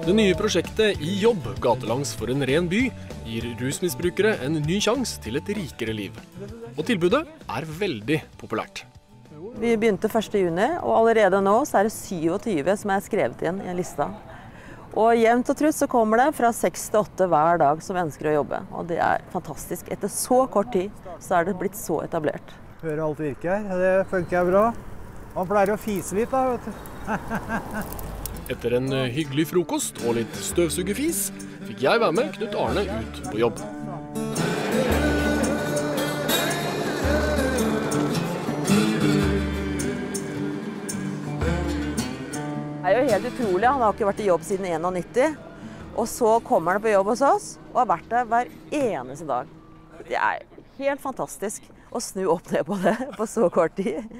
Det nye prosjektet I jobb gatelangs for en ren by gir rusmisbrukere en ny sjanse til et rikere liv. Og tilbudet er veldig populært. Vi begynte 1.6, og allerede nå så er det 27 som er skrevet inn i en lista. Og jevnt og trutt så kommer det fra seks til åtte hver dag som ønsker å jobbe. Og det er fantastisk. Etter så kort tid så er det blitt så etablert. Hører alt virker. Det funker bra. Man pleier å fise litt, da. vet du. Etter en hyggelig frokost og litt støvsugerfis fikk jeg være med Knut Arne ut på jobb. Det er jo helt utrolig. Han har ikke vært i jobb siden 91. Og så kommer han på jobb hos oss og har vært der hver eneste dag. Det er helt fantastisk å snu opp ned på det på så kort tid.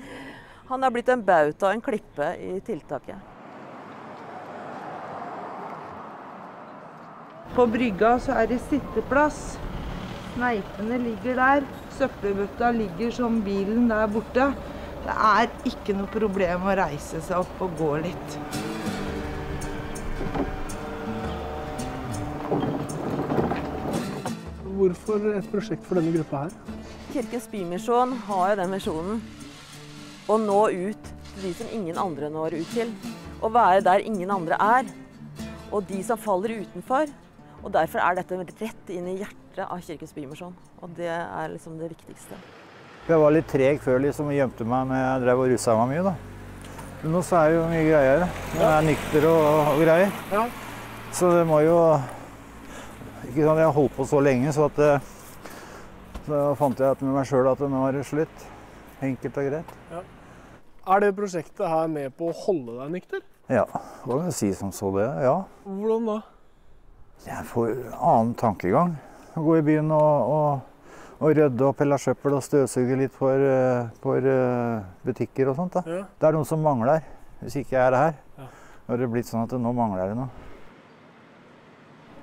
Han er blitt en bauta og en klippe i tiltaket. På brygga så er det sitteplass. Sneipene ligger der. Søppelbøtta ligger som bilen der borte. Det er ikke noe problem å reise seg opp og gå litt. Hvorfor et prosjekt for denne gruppa her? Kirkens Bymisjon har jo den misjonen å nå ut til de som ingen andre når ut til. Å være der ingen andre er. Og de som faller utenfor. Og derfor er dette rett inn i hjertet av Kirkens Bymisjon. Og det er liksom det viktigste. Jeg var litt treg før liksom, og gjemte meg når jeg drev og rusa meg mye. da. Men nå så er det jo mye greier. Nå er jeg nykter og, og greier. Ja. Så det må jo Ikke sant, Jeg har holdt på så lenge, så at det, så fant jeg med meg sjøl at nå er det slutt. Enkelt og greit. Er det prosjektet her med på å holde deg nykter? Ja, hva kan jeg si som så det? Ja. Hvordan da? Jeg får annen tankegang. Gå i byen og, og, og rydde og pelle søppel og støvsuge litt for, eh, for eh, butikker og sånt. da. Ja. Det er noe som mangler hvis ikke jeg er her. Ja. Nå er det blitt sånn at nå mangler det noe.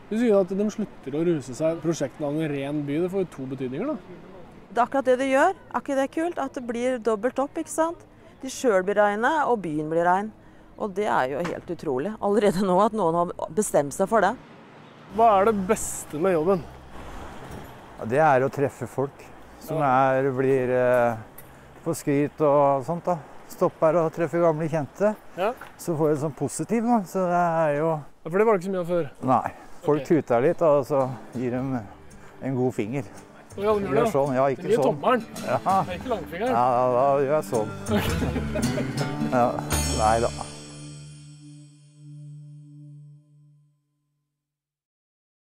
Du sier at de slutter å ruse seg. Prosjektnavnet Ren by det får jo to betydninger. da. Det er akkurat det det gjør. Er ikke det kult? At det blir dobbelt opp, ikke sant? De sjøl blir reine, og byen blir rein. Og det er jo helt utrolig. Allerede nå at noen har bestemt seg for det. Hva er det beste med jobben? Ja, det er å treffe folk som er, blir eh, får skryt og sånt. da. Stopp her og treffe gamle kjente. Ja. Så får jeg sånn positiv. da. Så det er jo Ja, For det var det ikke så mye av før. Nei. Folk okay. tuter litt, og så gir dem en god finger. Ja, de gjør det, sånn. Ja, ja. ikke Det blir sånn. tommelen, Ja, det er ikke langfingeren. ja da gjør jeg sånn. Ja, nei da.